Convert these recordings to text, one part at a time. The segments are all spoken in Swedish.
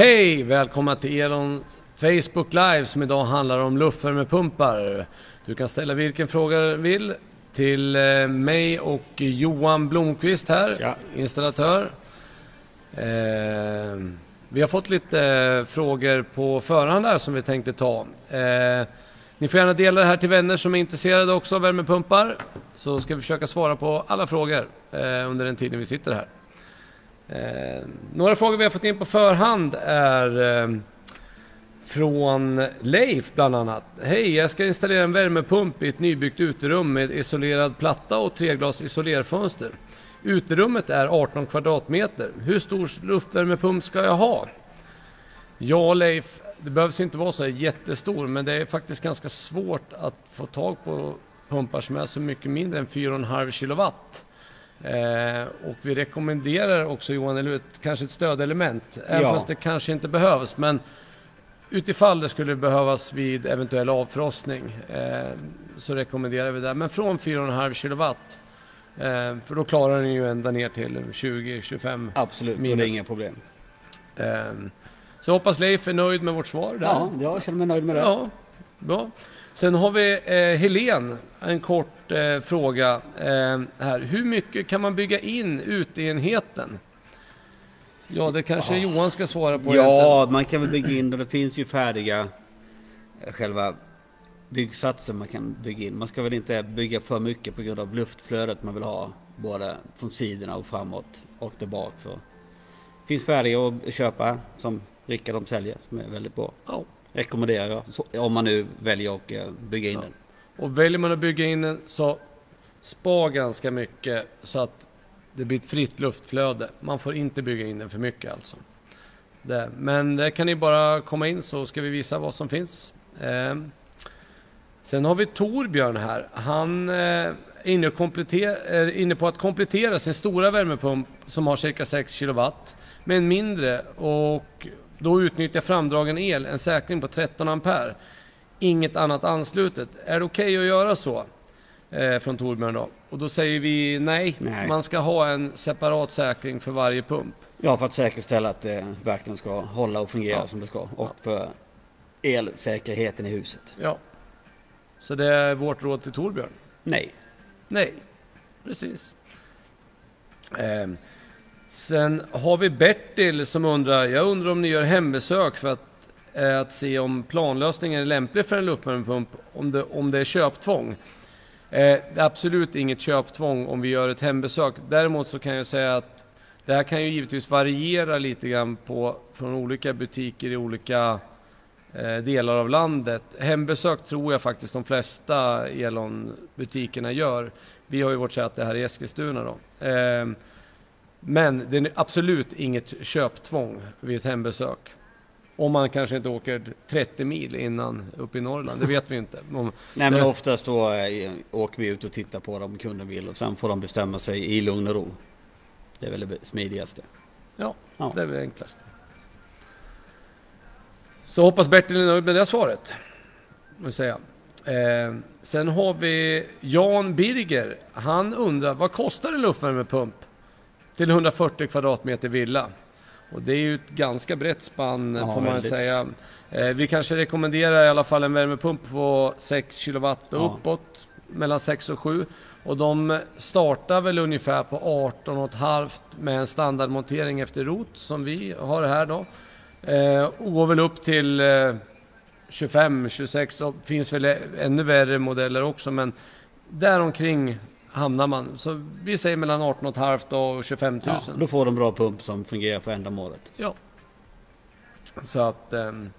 Hej! Välkomna till Elon Facebook Live som idag handlar om luftvärmepumpar. Du kan ställa vilken fråga du vill till eh, mig och Johan Blomqvist här, Ja. installatör. Eh, vi har fått lite eh, frågor på förhand här som vi tänkte ta. Eh, ni får gärna dela det här till vänner som är intresserade också av värmepumpar. Så ska vi försöka svara på alla frågor eh, under den tiden vi sitter här. Eh, några frågor vi har fått in på förhand är eh, från Leif bland annat. Hej, jag ska installera en värmepump i ett nybyggt uterum med isolerad platta och treglas isolerfönster. Uterummet är 18 kvadratmeter. Hur stor luftvärmepump ska jag ha? Ja Leif, det behövs inte vara så jättestor men det är faktiskt ganska svårt att få tag på pumpar som är så mycket mindre än 4,5 kilowatt. Eh, och vi rekommenderar också Johan, ett, kanske ett stödelement, även Ja. fast det kanske inte behövs. Men utifall det skulle behövas vid eventuell avfrostning eh, så rekommenderar vi det. Men från 4,5 kilowatt, eh, för då klarar den ju ända ner till 20-25. Absolut, och det Minus. är inga problem. Eh, så hoppas Leif är nöjd med vårt svar där. Ja, jag känner mig nöjd med det. Ja, bra. Sen har vi eh, Helen, en kort eh, fråga eh, här. Hur mycket kan man bygga in uteenheten? Ja, det kanske Johan ska svara på Ja, man kan väl bygga in det. Det finns ju färdiga eh, själva byggsatser man kan bygga in. Man ska väl inte bygga för mycket på grund av luftflödet man vill ha. Både från sidorna och framåt och tillbaka. Så. finns färdiga att köpa som Rickard de säljer som är väldigt bra. Ja. Rekommenderar jag. Om man nu väljer att eh, bygga in Ja. den. Och väljer man att bygga in den så spar ganska mycket så att det blir ett fritt luftflöde. Man får inte bygga in den för mycket alltså. Det. Men det kan ni bara komma in så ska vi visa vad som finns. Eh. Sen har vi Torbjörn här. Han eh, är inne, är inne på att komplettera sin stora värmepump som har cirka 6 kW med en mindre och då utnyttja framdragen el, en säkring på 13 ampere. Inget annat anslutet. Är det okej att göra så? Eh, från Torbjörn då. Och då säger vi nej. Nej. Man ska ha en separat säkring för varje pump. Ja, för att säkerställa att det verkligen ska hålla och fungera Ja. som det ska. Och för elsäkerheten i huset. Ja. Så det är vårt råd till Torbjörn. Nej. Nej, precis. Ehm, sen har vi Bertil som undrar, jag undrar om ni gör hembesök för att, eh, att se om planlösningen är lämplig för en luftvärmepump, om det, om det är köptvång. Eh, det är absolut inget köptvång om vi gör ett hembesök. Däremot så kan jag säga att det här kan ju givetvis variera lite grann på, från olika butiker i olika eh, delar av landet. Hembesök tror jag faktiskt de flesta Elon-butikerna gör. Vi har ju vårt säte här i Eskilstuna då. Eh, men det är absolut inget köptvång vid ett hembesök. Om man kanske inte åker 30 mil innan upp i Norrland, det vet vi inte. Om, Nej men oftast då eh, åker vi ut och tittar på dem kunden vill och sen får de bestämma sig i lugn och ro. Det är väl det smidigaste. Ja, Ja. det är väl enklast. Så hoppas Bertil är nöjd med det svaret. Vill säga. Eh, sen har vi Jan Birger. Han undrar, vad kostar en luftvärmepump till 140 kvadratmeter villa? Och det är ju ett ganska brett spann Ja, får man väldigt. säga. Eh, vi kanske rekommenderar i alla fall en värmepump på 6 kilowatt och Ja. uppåt. Mellan 6 och 7. Och de startar väl ungefär på 18,5 med en standardmontering efter rot som vi har här då. Eh, och går väl upp till eh, 25, 26 och finns väl ännu värre modeller också men däromkring hamnar man. Så vi säger mellan 18,5 och 25 000. Ja, då får de bra pump som fungerar för ändamålet. Ja. Så att... ehm,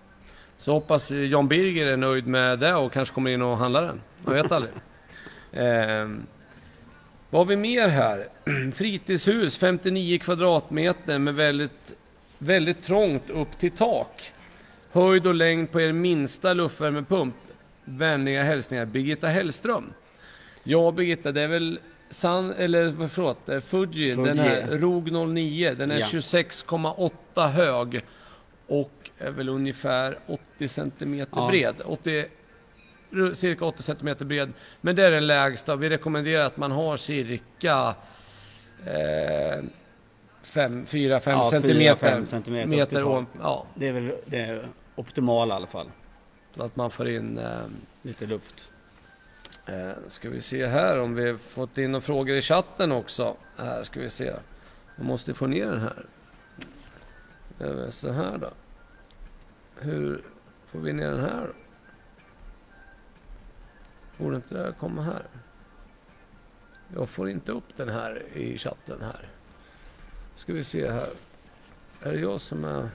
Så hoppas Jan Birger är nöjd med det och kanske kommer in och handlar den. Man vet aldrig. Ehm, vad har vi mer här? Fritidshus, 59 kvadratmeter med väldigt, väldigt trångt upp till tak. Höjd och längd på er minsta luftvärmepump. Vänliga hälsningar Birgitta Hellström. Ja Birgitta, det är väl San, eller förlåt, det är Fuji, den här Fuji. ROG 09. Den är Ja. 26,8 hög och är väl ungefär 80 cm Ja. bred. 80, ru- cirka 80 cm bred. Men det är den lägsta. Vi rekommenderar att man har cirka eh, 4-5 Ja, centimeter. 4-5 centimeter upp till meter ja, Det är väl det optimala i alla fall. så att man får in... Eh, Lite luft eh, ska vi se här om vi fått in några frågor i chatten också. Här ska vi se. Jag måste få ner den här. Så här då. Hur får vi ner den här då? Borde inte det här komma här? Jag får inte upp den här i chatten här. Ska vi se här. Är det jag som är...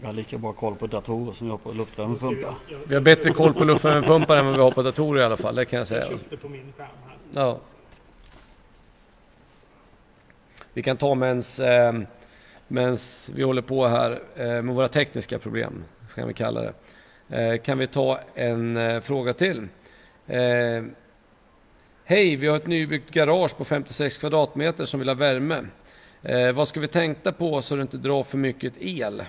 Jag har lika bra koll på datorer som jag har på luftvärmepumpar. Vi har bättre koll på luftvärmepumpar än vad vi har på datorer i alla fall, det kan jag säga. Jag köpte på min skärm här. Ja. Vi kan ta mens, eh, mens vi håller på här eh, med våra tekniska problem, kan vi kalla det. Eh, kan vi ta en eh, fråga till? Eh, Hej, vi har ett nybyggt garage på 56 kvadratmeter som vill ha värme. Eh, vad ska vi tänka på så det inte drar för mycket el?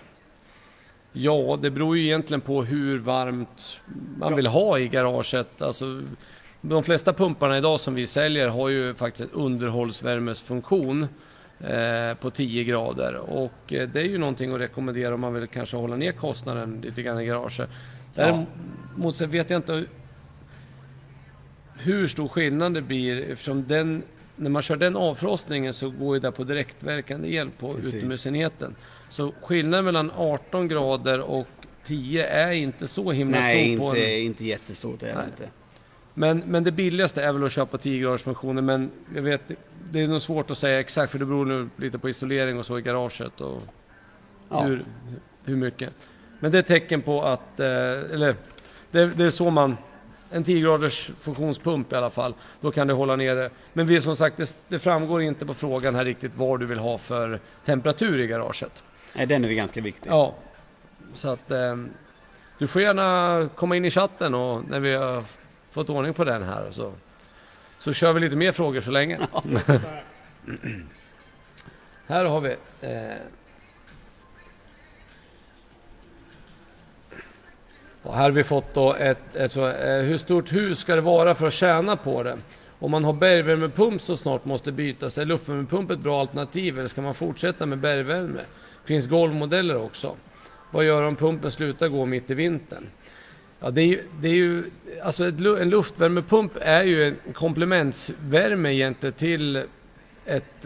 Ja, det beror ju egentligen på hur varmt man vill ha i garaget. Alltså, de flesta pumparna idag som vi säljer har ju faktiskt en underhållsvärmesfunktion eh, på 10 grader och eh, det är ju någonting att rekommendera om man vill kanske hålla ner kostnaden lite grann i garaget. Däremot så vet jag inte hur stor skillnad det blir eftersom den när man kör den avfrostningen så går ju det på direktverkande el på Precis. utomhusenheten. Så skillnaden mellan 18 grader och 10 är inte så himla Nej, stor på inte, en... inte jättestort är det Nej. inte. Men, men det billigaste är väl att köpa 10 graders funktioner men jag vet, det är nog svårt att säga exakt för det beror nu lite på isolering och så i garaget och Ja. hur, hur mycket. Men det är ett tecken på att, eh, eller det, det är så man, en 10 graders funktionspump i alla fall, då kan det hålla nere. Men vi som sagt, det, det framgår inte på frågan här riktigt vad du vill ha för temperatur i garaget. Nej, den är ganska viktig. Ja, så att eh, du får gärna komma in i chatten och när vi har fått ordning på den här så, så kör vi lite mer frågor så länge. Här har vi eh, och här har vi fått då ett, ett så, eh, hur stort hus ska det vara för att tjäna på det? Om man har bergvärmepump så snart måste bytas, är luftvärmepump ett bra alternativ eller ska man fortsätta med bergvärme? Finns golvmodeller också. Vad gör om pumpen slutar gå mitt i vintern? Ja, det är ju, det är ju, alltså ett, en luftvärmepump är ju en komplementsvärme egentligen till ett,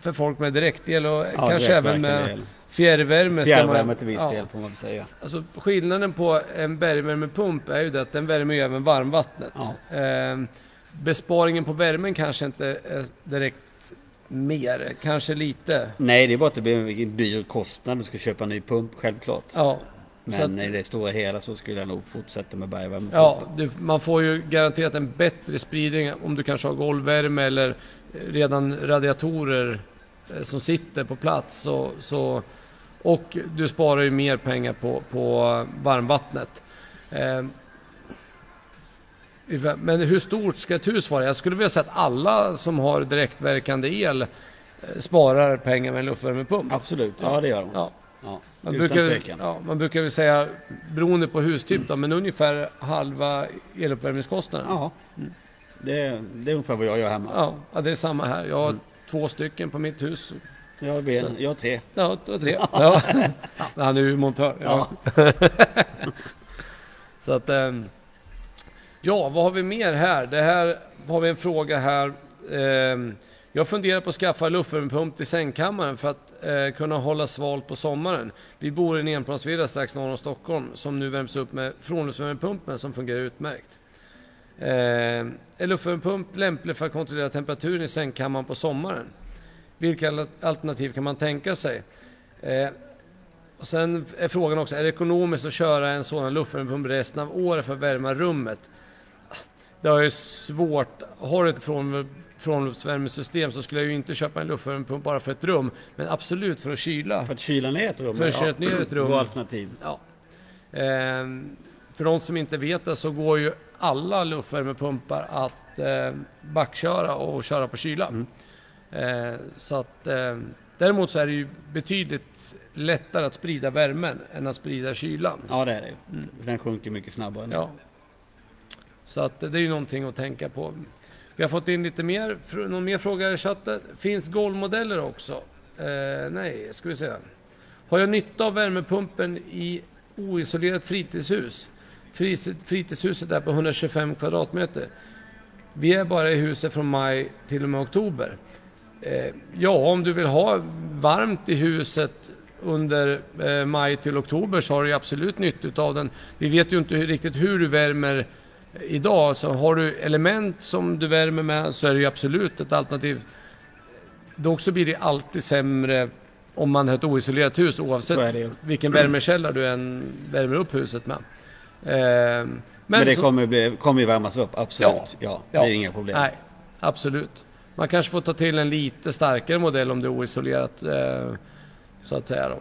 för folk med direktel och Ja, kanske även med el. Fjärrvärme. ska Fjärrvärme man- till viss ja. del får man väl säga. Alltså skillnaden på en bergvärmepump är ju det att den värmer ju även varmvattnet. Ja. Ehm, besparingen på värmen kanske inte är direkt mer, kanske lite. Nej, det är bara att det blir en dyr kostnad. Du ska köpa en ny pump, självklart. Ja, Men att- i det stora hela så skulle jag nog fortsätta med bergvärme. Ja, du, man får ju garanterat en bättre spridning om du kanske har golvvärme eller redan radiatorer eh, som sitter på plats. Så, så, och du sparar ju mer pengar på, på varmvattnet. Eh, men hur stort ska ett hus vara? Jag skulle vilja säga att alla som har direktverkande el eh, sparar pengar med en luftvärmepump. Absolut, ja det gör de. Ja. Ja, Man brukar, ja, man brukar väl säga, beroende på hustyp då, men ungefär halva eluppvärmningskostnaden. Ja, det, är- det är ungefär vad jag gör hemma. Ja, ja, det är samma här. Jag har Mm. Två stycken på mitt hus. Jag har, ben, jag har tre. Ja, du har tre. Ja. Han är ju montör. Ja. Så att, ehm, ja, vad har vi mer här? Det här har vi en fråga här. Ehm, Jag funderar på att skaffa luftvärmepump till sängkammaren för att eh, kunna hålla svalt på sommaren. Vi bor i en enplansvilla strax norr om Stockholm som nu värms upp med frånluftsvärmepumpen som fungerar utmärkt. Eh, är luftvärmepump lämplig för att kontrollera temperaturen i sängkammaren på sommaren? Vilka al- alternativ kan man tänka sig? Eh, och sen är frågan också, är det ekonomiskt att köra en sådan luftvärmepump resten av året för att värma rummet? Det är ju svårt. Har du ett från, frånluftsvärmesystem så skulle jag ju inte köpa en luftvärmepump bara för ett rum. Men absolut för att kyla. För att kyla ner ett rum. För att kyla ner ett rum. Bra alternativ. Ja. Ehm, för de som inte vet det så går ju alla luftvärmepumpar att eh, backköra och köra på kyla. Mm. Eh, så att, eh, däremot så är det ju betydligt lättare att sprida värmen än att sprida kylan. Ja det är det ju. Den sjunker mycket snabbare. Ja. Så att det är ju någonting att tänka på. Vi har fått in lite mer, någon mer fråga i chatten. Finns golvmodeller också? Eh, nej, ska vi se. Har jag nytta av värmepumpen i oisolerat fritidshus? Fritidshuset är på 125 kvadratmeter. Vi är bara i huset från maj till och med oktober. Eh, ja, om du vill ha varmt i huset under eh, maj till oktober så har du absolut nytta av den. Vi vet ju inte riktigt hur du värmer idag, så har du element som du värmer med så är det ju absolut ett alternativ. Dock så blir det alltid sämre om man har ett oisolerat hus oavsett vilken värmekälla du än värmer upp huset med. Eh, men, men, det så, kommer, bli, kommer ju värmas upp, absolut. Ja, ja det ja, är inga problem. Nej, absolut. Man kanske får ta till en lite starkare modell om det är oisolerat. Eh, så att säga då.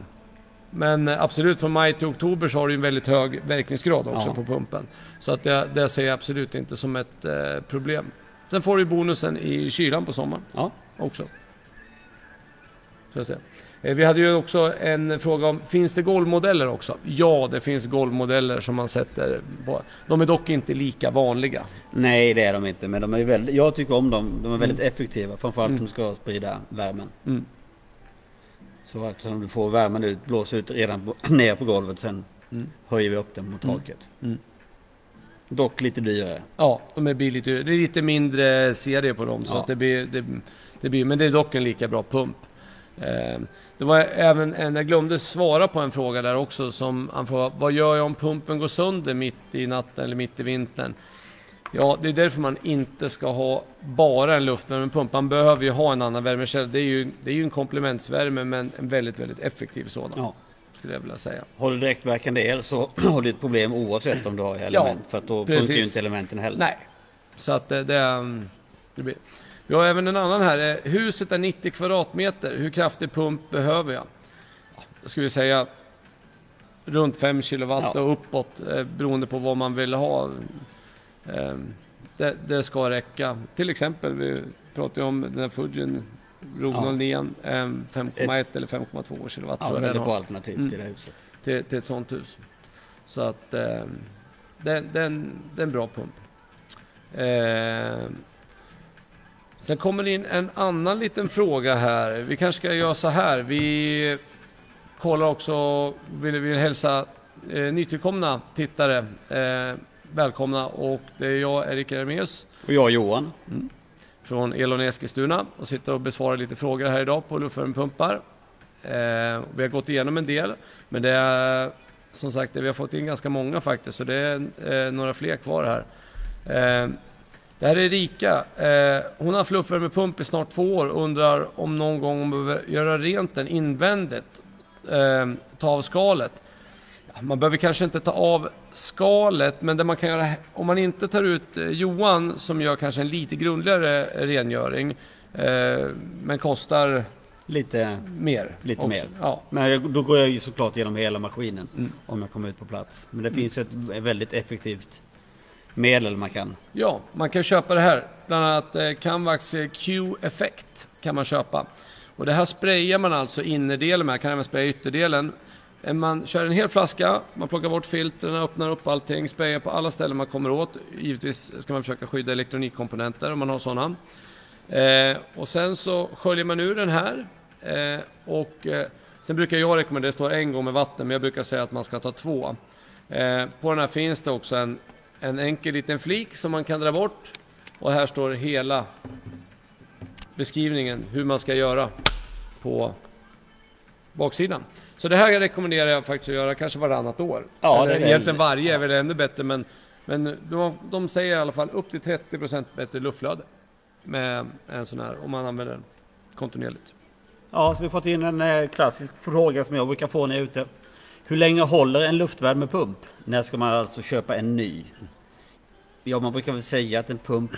Men absolut, från maj till oktober så har du en väldigt hög verkningsgrad också ja. på pumpen. Så att det, det ser jag absolut inte som ett eh, problem. Sen får du bonusen i kylan på sommaren ja. också. Så jag ser. Eh, vi hade ju också en fråga om, finns det golvmodeller också? Ja, det finns golvmodeller som man sätter på. De är dock inte lika vanliga. Nej, det är de inte. Men de är väldigt, jag tycker om dem. De är väldigt mm. effektiva. Framförallt mm. de ska sprida värmen. Mm. Så eftersom du får värmen ut, blåser ut redan på, ner på golvet. Sen mm. höjer vi upp den mot mm. taket. Mm. Dock lite dyrare. Ja, de blir lite dyrare. Det är lite mindre serie på dem. Så att det, blir, det, det blir, men det är dock en lika bra pump. Eh, det var även en, jag glömde svara på en fråga där också som han frågade, vad gör jag om pumpen går sönder mitt i natten eller mitt i vintern? Ja, det är därför man inte ska ha bara en luftvärmepump. Man behöver ju ha en annan värmekälla. Det är ju, det är ju en komplementsvärme men en väldigt, väldigt effektiv sådan. Ja. Skulle jag vilja säga. Har du direktverkande el så har du ett problem oavsett om du har element. Ja, för att då funkar ju inte elementen heller. Nej, så att det, det, det blir... Vi har även en annan här. Eh, huset är 90 kvadratmeter. Hur kraftig pump behöver jag? Jag skulle säga runt 5 kilowatt ja. och uppåt eh, beroende på vad man vill ha. Eh, det, det, ska räcka. Till exempel, vi pratade om den här Fujin Rognol ja. 5,1 eller 5,2 kilowatt. Ja, väldigt bra alternativ mm. till det huset. Till, till ett sånt hus. Så att eh, det, det, det är en bra pump. Eh, Sen kommer det in en annan liten fråga här. Vi kanske ska göra så här. Vi kollar också, vill, vill hälsa eh, nytillkomna tittare eh, välkomna. Och det är jag, Erik Ermeus. Och jag, Johan. Mm. Från Elon Eskilstuna och sitter och besvarar lite frågor här idag på luftvärmepumpar. Eh, vi har gått igenom en del, men det är som sagt, vi har fått in ganska många faktiskt, så det är eh, några fler kvar här. Det här är Erika. Eh, hon har fluffvärmepump i snart två år och undrar om någon gång hon behöver göra rent den invändigt. Eh, ta av skalet. Man behöver kanske inte ta av skalet, men det man kan göra om man inte tar ut eh, Johan som gör kanske en lite grundligare rengöring, eh, men kostar Lite mer. Lite också. mer. Ja. Men då går jag ju såklart igenom hela maskinen mm. om jag kommer ut på plats. Men det mm. finns ett väldigt effektivt medel man kan? Ja, man kan köpa det här. Bland annat eh, Canvax eh, Q-effekt kan man köpa. Och det här sprayar man alltså innerdelen med, kan även spraya ytterdelen. Eh, man kör en hel flaska, man plockar bort filtren, öppnar upp allting, sprayar på alla ställen man kommer åt. Givetvis ska man försöka skydda elektronikkomponenter om man har sådana. Eh, och sen så sköljer man ur den här. Eh, och eh, sen brukar jag rekommendera, det står en gång med vatten, men jag brukar säga att man ska ta två. på den här finns det också en en enkel liten flik som man kan dra bort. Och här står hela beskrivningen hur man ska göra på baksidan. Så det här rekommenderar jag faktiskt att göra kanske varannat år. Ja, Eller, det är egentligen varje är väl ännu bättre men, men de, de säger i alla fall upp till 30% bättre luftflöde med en sån här om man använder den kontinuerligt. Ja, så vi har fått in en eh, klassisk fråga som jag brukar få när jag är ute. Hur länge håller en luftvärmepump? När ska man alltså köpa en ny? Ja, man brukar väl säga att en pump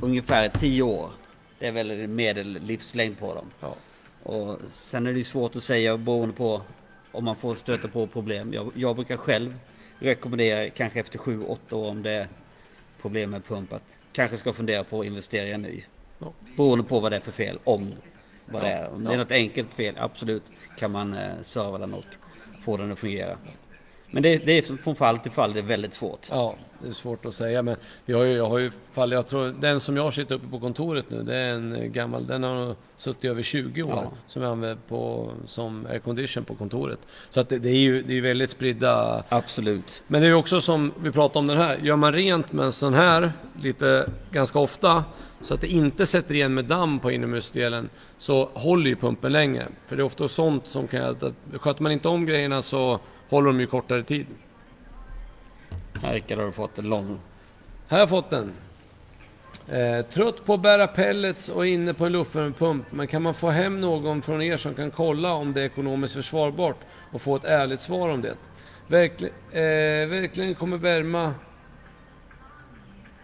ungefär 10 år. Det är väl medellivslängd på dem. Ja. Och sen är det svårt att säga beroende på om man får stöta på problem. Jag, jag brukar själv rekommendera kanske efter 7-8 år om det är problem med pump att kanske ska fundera på att investera i en ny. Ja. Beroende på vad det är för fel, om vad det är. Om det är något enkelt fel, absolut kan man eh, serva den och få den att fungera. Men det, det är från fall till fall det är väldigt svårt. Ja, det är svårt att säga men vi har ju, jag har ju fall, jag tror den som jag sitter uppe på kontoret nu det är en gammal, den har suttit över 20 år Ja. som jag använder på, som aircondition på kontoret. Så att det, det är ju det är väldigt spridda Absolut. Men det är ju också som vi pratade om den här, gör man rent med en sån här lite ganska ofta så att det inte sätter igen med damm på inomhusdelen så håller ju pumpen längre. För det är ofta sånt som kan att sköter man inte om grejerna så håller de ju kortare tid. Här har du fått en lång. Här har jag fått den. Eh, trött på att bära pellets och inne på en luftvärmepump, men kan man få hem någon från er som kan kolla om det är ekonomiskt försvarbart och få ett ärligt svar om det? Verkli, eh, verkligen kommer värma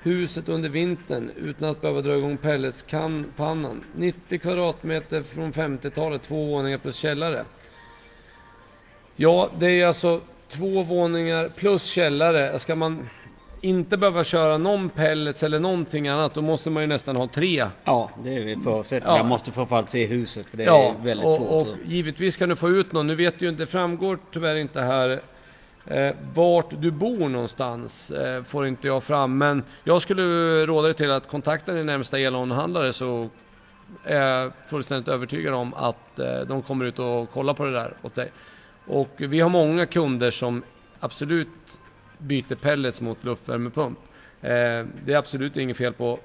huset under vintern utan att behöva dra igång pelletspannan. 90 kvadratmeter från 50-talet, två våningar plus källare. Ja, det är alltså två våningar plus källare. Ska man inte behöva köra någon pellets eller någonting annat, då måste man ju nästan ha tre. Ja, det är förutsättningen. Ja. Jag måste framförallt se huset för det ja, är väldigt och, svårt. och givetvis kan du få ut någon. Nu vet ju inte, det framgår tyvärr inte här eh, vart du bor någonstans. Eh, får inte jag fram. Men jag skulle råda dig till att kontakta din närmsta elhandlare så är jag fullständigt övertygad om att eh, de kommer ut och kollar på det där åt dig. Och vi har många kunder som absolut byter pellets mot luftvärmepump. Eh, det är absolut inget fel på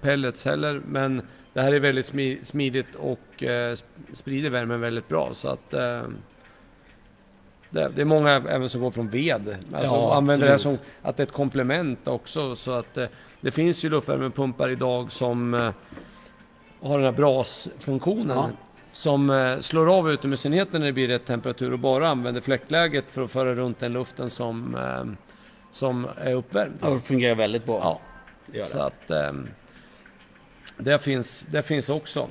pellets heller, men det här är väldigt smi- smidigt och eh, sp- sprider värmen väldigt bra. Så att, eh, det, det är många även som går från ved. Alltså Ja, använder det här som att det är ett komplement också. Så att, det finns ju luftvärmepumpar idag som har den här brasfunktionen. Ja. Som eh, slår av utomhusenheten när det blir rätt temperatur och bara använder fläktläget för att föra runt den luften som, eh, som är uppvärmd. Ja, det fungerar väldigt bra. Ja, Det så att ehm, det, finns, det finns också.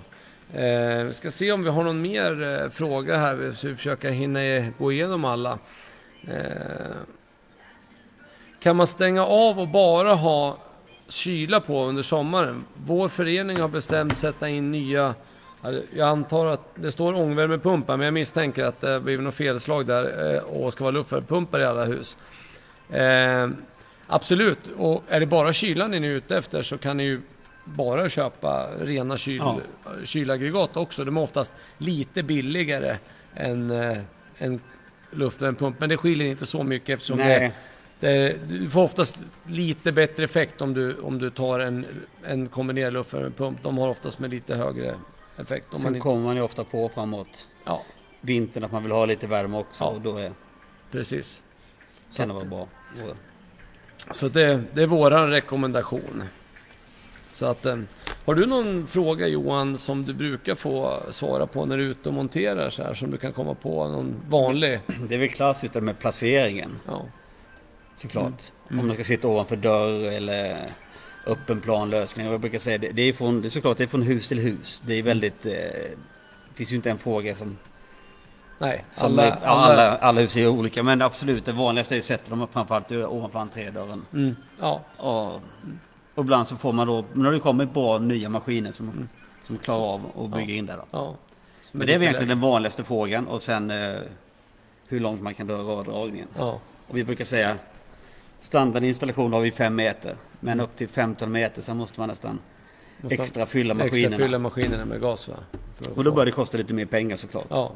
Eh, vi ska se om vi har någon mer eh, fråga här. Vi ska försöka hinna gå igenom alla. Eh, kan man stänga av och bara ha kyla på under sommaren? Vår förening har bestämt sätta in nya jag antar att det står ångvärmepumpar men jag misstänker att det blir något felslag där eh, och ska vara luftvärmepumpar i alla hus. Eh, absolut, och är det bara kylan ni är ute efter så kan ni ju bara köpa rena kyl, Ja. kylaggregat också. De är oftast lite billigare än eh, en luftvärmepump. Men det skiljer inte så mycket eftersom det, det, du får oftast lite bättre effekt om du, om du tar en, en kombinerad luftvärmepump. De har oftast med lite högre effekt. Om man sen inte, kommer man ju ofta på framåt ja, vintern att man vill ha lite värme också Ja. och då är, precis. kan det vara bra. Så det, det är våran rekommendation. Så att, eh, har du någon fråga Johan som du brukar få svara på när du är ute och monterar så här som du kan komma på någon vanlig? Det är väl klassiskt det med placeringen Ja, såklart. Mm. Om man ska sitta ovanför dörr eller öppen planlösning. Jag brukar säga det, det är från, det är såklart det är från hus till hus. Det är väldigt, eh, det finns ju inte en fråga som, nej, som alla, alla, alla, alla hus är olika. Men absolut det vanligaste är att sätta dem framförallt ovanför entrédörren. Mm, ja, Och, och ibland så får man då, när det kommer bra nya maskiner som, som klarar av att bygga in det då. ja. Som Men det är väl egentligen den vanligaste frågan och sen eh, hur långt man kan dra rördragningen. Ja, Och vi brukar säga standardinstallation har vi 5 meter. Men upp till 15 meter sen måste man nästan extra fylla maskinerna. extra fylla maskinerna med gas va? Och då börjar det kosta lite mer pengar såklart. Ja.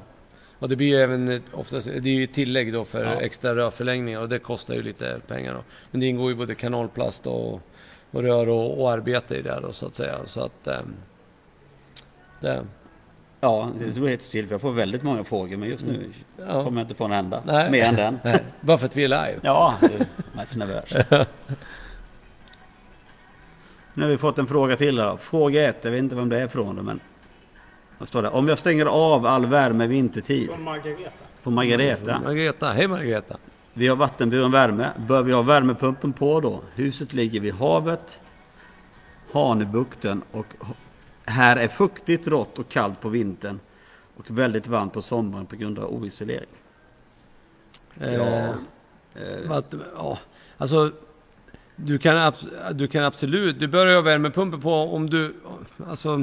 Och det blir ju även oftast, det är ju tillägg då för Ja. extra rörförlängningar och det kostar ju lite pengar då. Men det ingår ju både kanalplast och, och rör och, och arbete i det då så att säga. Så att... ehm, det, Ja, det står helt still. för Jag får väldigt många frågor men just nu Mm. ja. kommer jag inte på en enda. Nej. Mer än den. Nej, bara för att vi är live. Ja, jag är så nervös. Nu har vi fått en fråga till då. Fråga ett, jag vet inte vem det är från men... Vad står det? Om jag stänger av all värme vintertid Från Margareta. på Margareta. Margareta, hej Margareta. Vi har vattenburen värme. Bör vi ha värmepumpen på då? Huset ligger vid havet, Hanöbukten och här är fuktigt, rått och kallt på vintern och väldigt varmt på sommaren på grund av oisolering. Eh, Eh, Vatt, ja, alltså du kan, du kan absolut, du bör ju ha värmepumpen på om du, alltså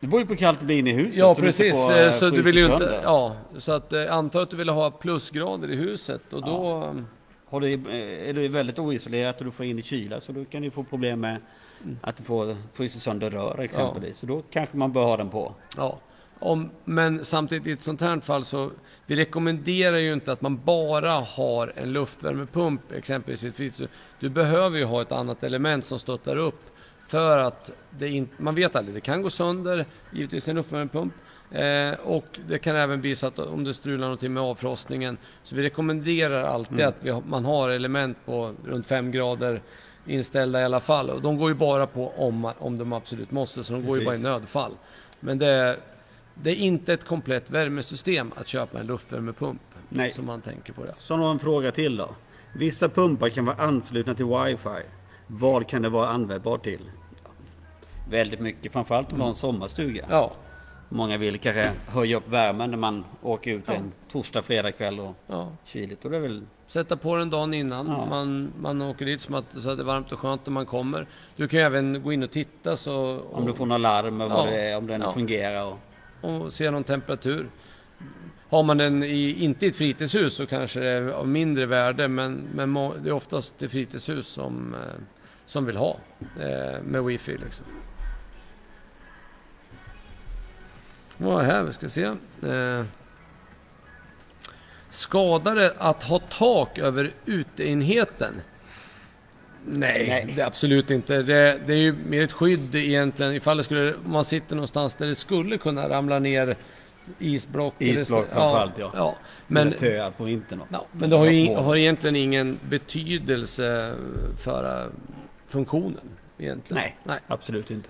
Det beror ju på hur kallt det blir inne i huset. Ja så du precis, får, eh, så du frysa vill ju inte... Ja, så att eh, antar att du vill ha plusgrader i huset och då... Har du, eh, är du väldigt oisolerat och du får in i kyla så då kan du få problem med. Att du får frysa sönder rör exempelvis. Så då kanske man bör ha den på. Ja, om, men samtidigt i ett sånt här fall så vi rekommenderar ju inte att man bara har en luftvärmepump exempelvis i ett fritidshus. Du behöver ju ha ett annat element som stöttar upp för att det in, man vet aldrig, det kan gå sönder, givetvis en luftvärmepump. Eh, och det kan även bli så att om det strular någonting med avfrostningen. Så vi rekommenderar alltid Mm. att vi man har element på runt 5 grader inställda i alla fall. Och de går ju bara på om, om de absolut måste, så de går ju Precis. bara i nödfall. Men det, det är inte ett komplett värmesystem att köpa en luftvärmepump. Nej. Som man tänker på det. Så har en fråga till då. Vissa pumpar kan vara anslutna till wifi. Vad kan det vara användbart till? Väldigt mycket, framförallt om man har en sommarstuga. Ja, Många vill kanske höja upp värmen när man åker ut Ja. en torsdag, fredag kväll och ja. kyligt. Och det är väl Sätta på den dagen innan. Ja. Man, man åker dit som att, så att det är varmt och skönt när man kommer. Du kan ju även gå in och titta så, om du och, får några larm och Ja. det är, om den Ja. fungerar. Och, och se någon temperatur. Har man den i, inte i ett fritidshus så kanske det är av mindre värde men, men det är oftast till fritidshus som, eh, som vill ha eh, med wifi. Liksom. Vad är det här? Vi ska se. Eh, skadar det att ha tak över uteenheten? Nej, Nej. det är absolut inte. Det, det är ju mer ett skydd egentligen ifall det skulle, om man sitter någonstans där det skulle kunna ramla ner isblock. eller Isblock framförallt, ja. ja. men, töar på vintern. ja, men det har, ju, har egentligen ingen betydelse för eh, funktionen. Egentligen. Nej, Nej. absolut inte.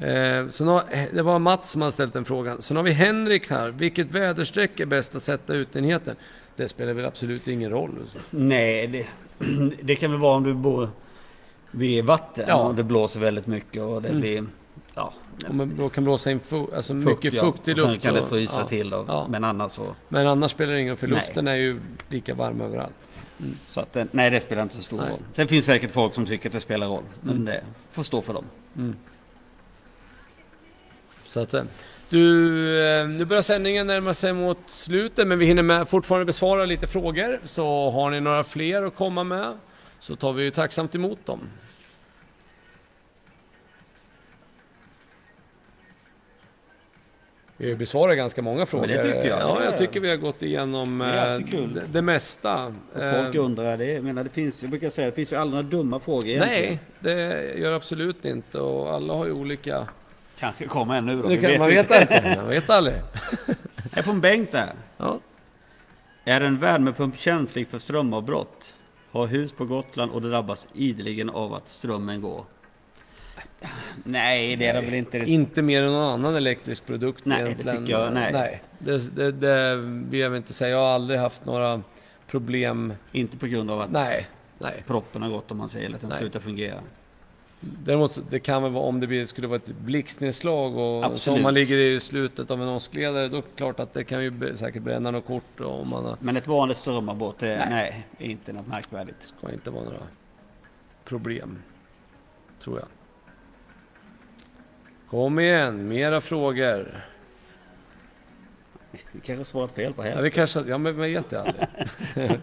Eh, sen har, eh, det var Mats som har ställt den frågan. Sen har vi Henrik här. Vilket väderstreck är bäst att sätta utenheten? Det spelar väl absolut ingen roll. Nej, det, det kan väl vara om du bor vid vatten Ja. och det blåser väldigt mycket och det Mm. blir ja, Om man kan blåsa in fu- alltså fukt, mycket ja. fukt i och sen kan så- det frysa ja. till då. Ja. Men annars så. Men annars spelar det ingen roll för Nej. luften är ju lika varm överallt. så att, det- nej, det spelar inte så stor Nej. roll. Sen finns säkert folk som tycker att det spelar roll. Men Mm. det får stå för dem. Så att, eh, du, eh, nu börjar sändningen närma sig mot slutet men vi hinner med, fortfarande besvara lite frågor. Så har ni några fler att komma med så tar vi ju tacksamt emot dem. Vi besvarar ganska många frågor. tycker jag. Ja, jag tycker vi har gått igenom Det eh, det, mesta. Och folk undrar det. Jag menar, det finns, jag brukar säga, det finns ju aldrig några dumma frågor egentligen. Nej, det gör absolut inte och alla har ju olika... Kanske kommer en nu då. Det kan, man inte. vet inte, man vet aldrig. Är från Bengt där. Ja. Är en värmepump känslig för strömavbrott? Har hus på Gotland och drabbas ideligen av att strömmen går. Nej, det är det väl inte. Inte mer än någon annan elektrisk produkt Nej, det egentligen. tycker jag- nej. nej. Det, det, det vill jag inte säga. Jag har aldrig haft några problem. Inte på grund av att Nej, nej. proppen har gått om man säger, eller att den Nej. slutar fungera. Däremot det kan väl vara om det blir, skulle vara ett blixtnedslag och så om Absolut. man ligger i slutet av en åskledare då är det klart att det kan ju säkert bränna något kort om man har, Men ett vanligt strömavbrott, det, Nej. nej. är inte något märkvärdigt. ska inte vara några problem. Tror jag. Kom igen, mera frågor. Vi kanske svarat fel på Ja, här. vi kanske, ja men man vet ju aldrig.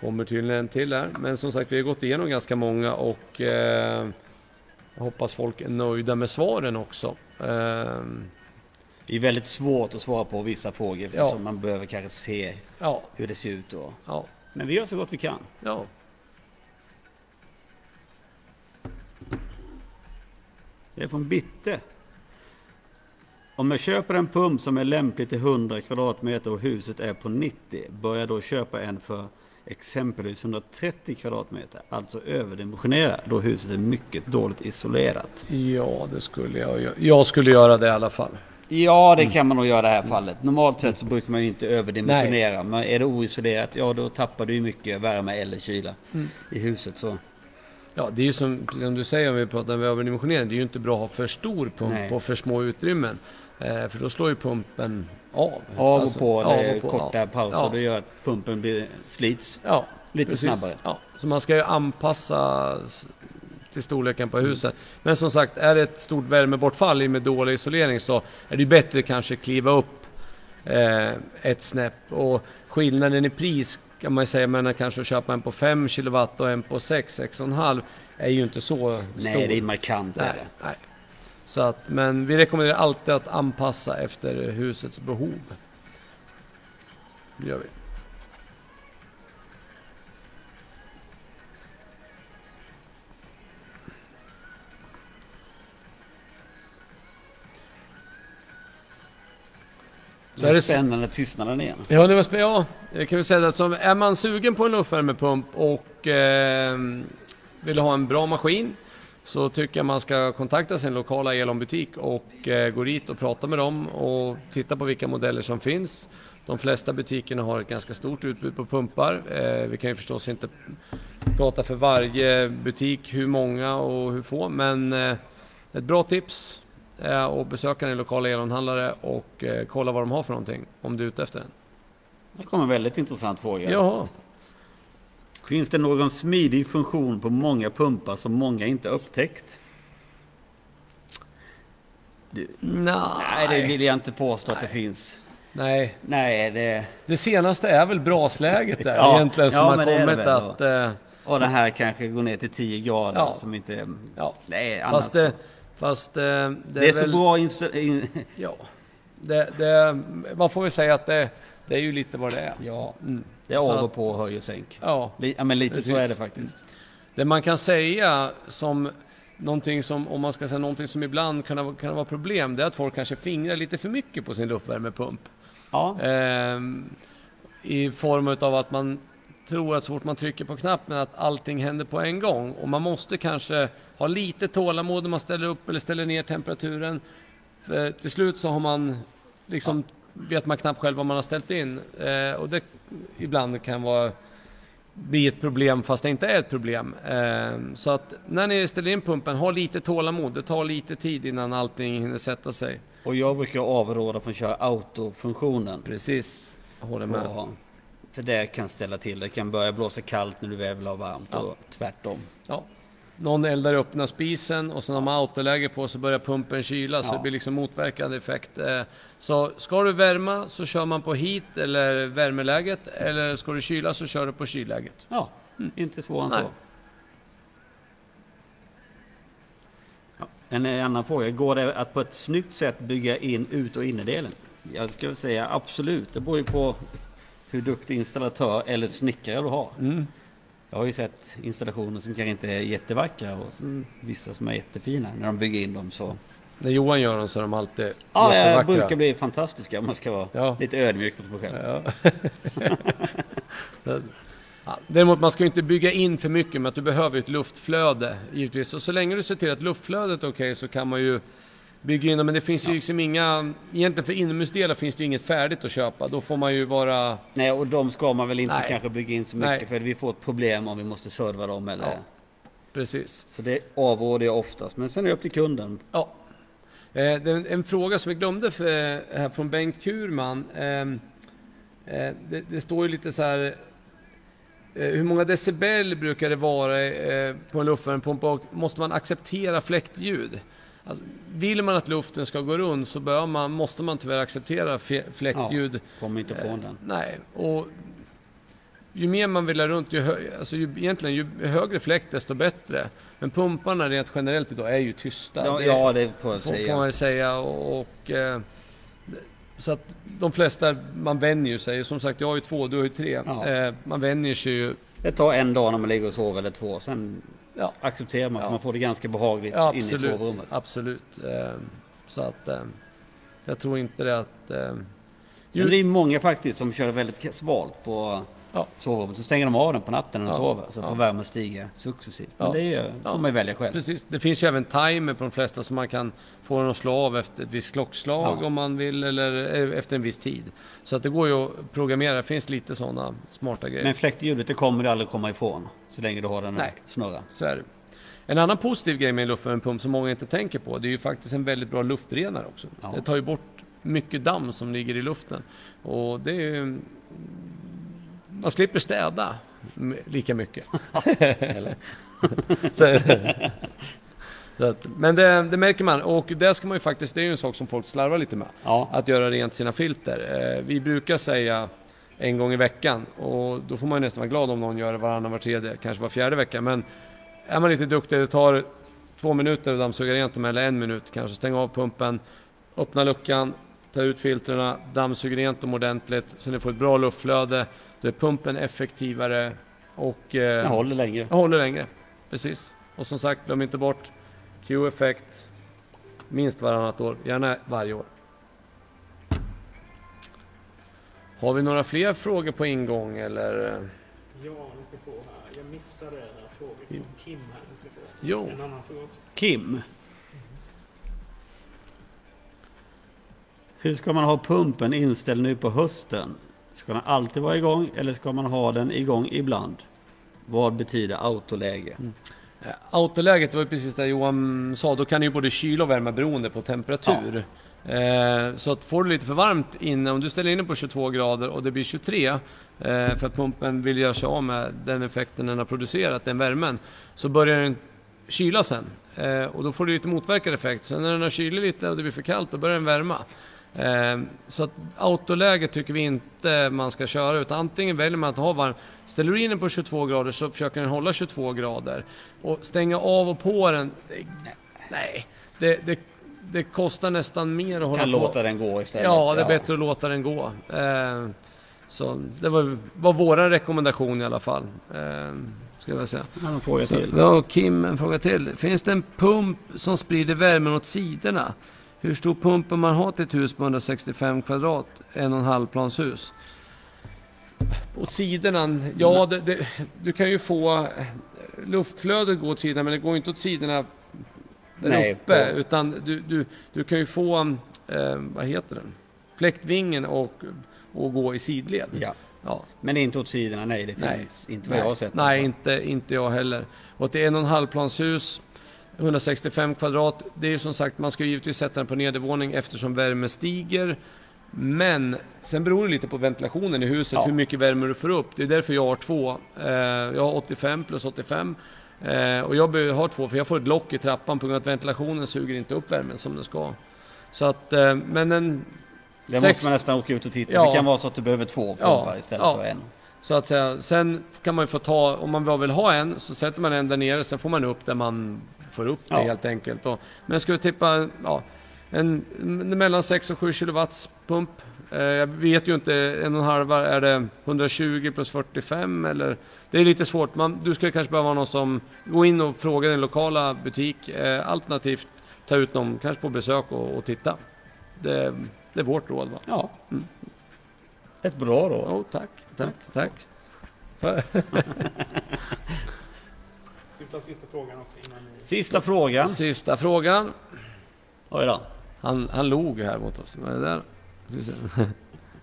Kommer tydligen en till här. Men som sagt, vi har gått igenom ganska många och eh, jag hoppas folk är nöjda med svaren också. Eh, Det är väldigt svårt att svara på vissa frågor. Ja. Så man behöver kanske se ja, hur det ser ut. Och, ja, men vi gör så gott vi kan. ja. Det är från Bitte. Om jag köper en pump som är lämplig till 100 kvadratmeter och huset är på 90, bör jag då köpa en för exempelvis 130 kvadratmeter, alltså överdimensionera då huset är mycket dåligt isolerat. Ja, det skulle jag. Jag skulle göra det i alla fall. Ja, det kan man nog göra i det här fallet. Normalt sett så brukar man ju inte överdimensionera. Men är det oisolerat, ja då tappar du mycket värme eller kyla i huset. Så Ja, det är ju som, som du säger om vi pratar om överdimensionering. Det är ju inte bra att ha för stor pump Nej. på för små utrymmen. Eh, för då slår ju pumpen av. av och Alltså, på, av och på, korta ja. pauser. Ja. Det gör att pumpen blir, slits. Ja, Lite Precis. snabbare. Ja, så man ska ju anpassa till storleken på huset. Men som sagt, är det ett stort värmebortfall i med dålig isolering så är det ju bättre kanske kliva upp eh, ett snäpp. Och skillnaden i pris kan man ju säga mellan kanske att köpa en på 5 kW och en på 6, 6,5 är ju inte så stor. Nej, det är markant. nej, nej. Så att, men vi rekommenderar alltid att anpassa efter husets behov. Det gör vi. Så Det är det- spännande tystnaden igen. Ja, det var spe- ja, jag kan väl säga att som, är man sugen på en luftvärmepump och eh, vill ha en bra maskin så tycker jag man ska kontakta sin lokala Elon-butik och eh, gå dit och prata med dem och titta på vilka modeller som finns. De flesta butikerna har ett ganska stort utbud på pumpar. Eh, vi kan ju förstås inte prata för varje butik hur många och hur få, men eh, ett bra tips är att besöka en lokal Elon-handlare och kolla vad de har för någonting om du är ute efter den. Det kommer en väldigt intressant fråga. Jaha. Finns det någon smidig funktion på många pumpar som många inte upptäckt? Du, Nej. nej, det vill jag inte påstå att det finns. Nej. Nej, det... Det senaste är väl brasläget där Ja, egentligen som ja, har men det det kommit att... Eh, Och den här kanske går ner till 10 grader Ja. som inte... ja. Nej, annars... Fast det... Fast eh, det är, det är så väl, bra insta- in... Ja. Det, det, man får väl säga att det, det är ju lite vad det är. Ja, Mm. det är Så av och på höj och sänk. Ja. Ja, men lite så är det Precis. faktiskt. Det man kan säga som någonting som, om man ska säga någonting som ibland kan, kan vara problem, det är att folk kanske fingrar lite för mycket på sin luftvärmepump. Ja, Ehm, I form av att man tror att så fort man trycker på knappen att allting händer på en gång. Och man måste kanske ha lite tålamod när man ställer upp eller ställer ner temperaturen. För till slut så har man liksom, vet man knappt själv vad man har ställt in. Eh, och det ibland kan vara bli ett problem fast det inte är ett problem. Ehm, så att när ni ställer in pumpen, ha lite tålamod. Det tar lite tid innan allting hinner sätta sig. och jag brukar avråda från att köra autofunktionen. Precis, jag håller med. Ja, för det kan ställa till det. kan börja blåsa kallt när du väl vill ha varmt Ja. och tvärtom. Ja. Någon eldar upp här spisen och sen har man autoläge på så börjar pumpen kyla så Ja. det blir liksom motverkande effekt. Eh, Så ska du värma så kör man på heat eller värmeläget eller ska du kyla så kör du på kylläget. Ja, inte svårare än så. Ja, en annan fråga. Går det att på ett snyggt sätt bygga in ut och innerdelen? Jag skulle säga absolut. Det beror ju på hur duktig installatör eller snickare du har. Mm. Jag har ju sett installationer som kanske inte är jättevackra och vissa som är jättefina när de bygger in dem så. När Johan gör dem så är de alltid Ja, jag brukar bli fantastiska om man ska vara Ja. lite ödmjuk mot mig själv. Ja. Ja, däremot man ska ju inte bygga in för mycket med att du behöver ett luftflöde givetvis. Och så länge du ser till att luftflödet är okej så kan man ju bygga in. Men det finns ju liksom inga... Egentligen för inomhusdelar finns det ju inget färdigt att köpa. Då får man ju vara... Nej, och de ska man väl inte Nej. kanske bygga in så Nej. mycket för vi får ett problem om vi måste serva dem eller... Ja. Precis. Så det avråder jag oftast. Men sen är det upp till kunden. Ja. Eh, en, en fråga som vi glömde för, eh, här från Bengt Kurman. Ehm, eh, det, det står ju lite så här... Eh, hur många decibel brukar det vara eh, på en luftvärmepump och måste man acceptera fläktljud? Alltså, vill man att luften ska gå runt så bör man, måste man tyvärr acceptera fläktljud. Kommer inte ifrån den. Nej, och ju mer man vill ha runt, ju, hö, alltså ju, egentligen ju högre fläkt desto bättre. Men pumparna rent generellt idag är ju tysta. Ja, Det- ja, det får jag får, får säga. man ju säga. Och, och, eh, så att de flesta, man vänjer sig. Som sagt, jag har ju två, du har ju tre. Ja. Eh, man vänjer sig ju. Det tar en dag när man ligger och sover eller två. Sen Ja, accepterar man Ja. för man får det ganska behagligt ja inne i sovrummet. absolut. Eh, så att eh, jag tror inte det att... Sen ju- det är många faktiskt som kör väldigt svalt på Ja. sovrummet. Så stänger de av den på natten när de Ja. sover. Så Ja. får värmen stiga successivt. Men Ja. det ju, Ja. får man ju välja själv. Precis. Det finns ju även timer på de flesta så man kan få den att slå av efter ett visst klockslag Ja. om man vill eller eh, efter en viss tid. Så att det går ju att programmera. Det finns lite sådana smarta grejer. Men fläktljudet det kommer du aldrig komma ifrån. Så länge du har den Nej. snurra. Så är det. En annan positiv grej med en luftvärmepump som många inte tänker på, det är ju faktiskt en väldigt bra luftrenare också. Ja. Det tar ju bort mycket damm som ligger i luften. Och det är ju... Man slipper städa lika mycket. Så, så att, men det, det märker man och det ska man ju faktiskt, det är ju en sak som folk slarvar lite med. Ja. Att göra rent sina filter. Eh, vi brukar säga en gång i veckan och då får man ju nästan vara glad om någon gör det varannan, var tredje, kanske var fjärde vecka. Men är man lite duktig, det tar två minuter att dammsuga rent dem eller en minut kanske. Stänga av pumpen, öppna luckan, ta ut filtrerna, dammsuga rent dem ordentligt så ni får ett bra luftflöde. Då är pumpen effektivare och eh, Jag håller längre. jag håller längre. Precis. Och som sagt, glöm inte bort Q-effekt minst varannat år, gärna varje år. Har vi några fler frågor på ingång eller? Ja, ni ska få här. Jag missade några frågor från Kim här. Ni ska få. Jo, En annan fråga. Kim. Hur ska man ha pumpen inställd nu på hösten? Ska den alltid vara igång eller ska man ha den igång ibland? Vad betyder autoläge? Eh, autoläget var precis det Johan sa, då kan du ju både kyla och värma beroende på temperatur. Eh, så att får du lite för varmt inne, om du ställer in den på 22 grader och det blir 23 eh, för att pumpen vill göra sig av med den effekten den har producerat, den värmen, så börjar den kyla sen. Eh, och då får du lite motverkande effekt. Sen när den har kyligt lite och det blir för kallt, då börjar den värma. Eh, Så att autoläge tycker vi inte man ska köra utan antingen väljer man att ha varm. Ställer du in den på 22 grader så försöker den hålla 22 grader. Och stänga av och på den, det, nej. Det, det, det kostar nästan mer att hålla Kan på. låta den gå istället. Ja, det är bättre att låta den gå. Eh, Så det var, var vår rekommendation i alla fall. Eh, Ska jag säga. Jag har en fråga till. ja, Kim, en fråga till. Finns det en pump som sprider värmen åt sidorna? Hur stor pump bör man ha till ett hus på 165 kvadrat, en och en halv planshus? Åt sidorna? Ja, det, det, du kan ju få eh, luftflödet gå åt sidorna, men det går inte åt sidorna där Nej, uppe. på- Utan du, du, du kan ju få, eh, vad heter den? Fläktvingen och, och gå i sidled. Ja. Ja. Men inte åt sidorna, nej det Nej. finns inte vad jag har sett. Nej, inte, inte jag heller. Och det är en och en halv planshus, 165 kvadrat. Det är ju som sagt, man ska ju givetvis sätta den på nedervåning eftersom värme stiger. Men sen beror det lite på ventilationen i huset, Ja. hur mycket värme du får upp. Det är därför jag har två. Eh, jag har 85 plus 85. Eh, och jag behöver ha två för jag får ett lock i trappan på grund av att ventilationen suger inte upp värmen som den ska. Så att, eh, men en... Det sex- måste man nästan åka ut och titta. Ja. Det kan vara så att du behöver två pumpar Ja, istället ja. för en. Så att säga. Sen kan man ju få ta, om man vill ha en, så sätter man en där nere, sen får man upp där man får upp det Ja. helt enkelt. Och, men jag skulle tippa, ja, en, mellan 6 och 7 kilowatts pump. Eh, jag vet ju inte, en och en halv, är det 120 plus 45 eller? Det är lite svårt. Man, du skulle kanske behöva någon som går in och frågar den lokala butik, eh, alternativt ta ut någon, kanske på besök och, och titta. Det, det är vårt råd va? Ja. Mm. Ett bra råd. Oh, tack, tack, tack. Ska vi ta sista frågan också innan ni... Sista frågan. Sista frågan. Oj då. Han, han log här mot oss. Vad är det där?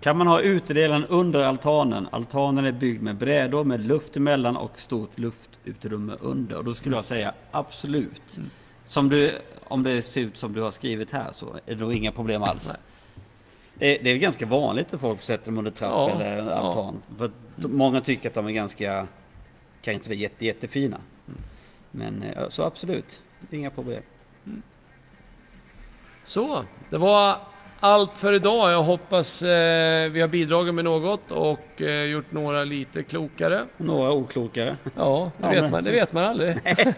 Kan man ha utedelen under altanen? Altanen är byggd med brädor med luft emellan och stort luftutrymme under. Och då skulle jag säga absolut. Mm. Som du, om det ser ut som du har skrivit här så är det nog inga problem alls. Nej. Det, det är ganska vanligt att folk sätter dem under trapp Ja, eller ja. altan. För att många tycker att de är ganska, kanske inte jätte, jättefina. Mm. Men eh, så absolut, inga problem. Så, det var allt för idag. Jag hoppas eh, vi har bidragit med något och eh, gjort några lite klokare. Några oklokare. Ja, det, Ja, vet, men- man, det vet man aldrig. Nej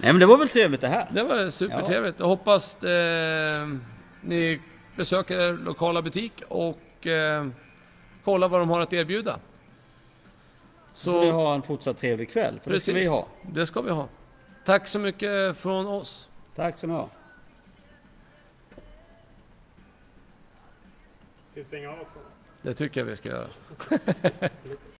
men det var väl trevligt det här. Det var supertrevligt. Jag hoppas eh, ni besöker er lokala butik och eh, kollar vad de har att erbjuda. Så vi har en fortsatt trevlig kväll. För det ska vi ha. Det ska vi ha. Tack så mycket från oss. Tack så ni ha. Ska vi stänga av också? Det tycker jag vi ska göra.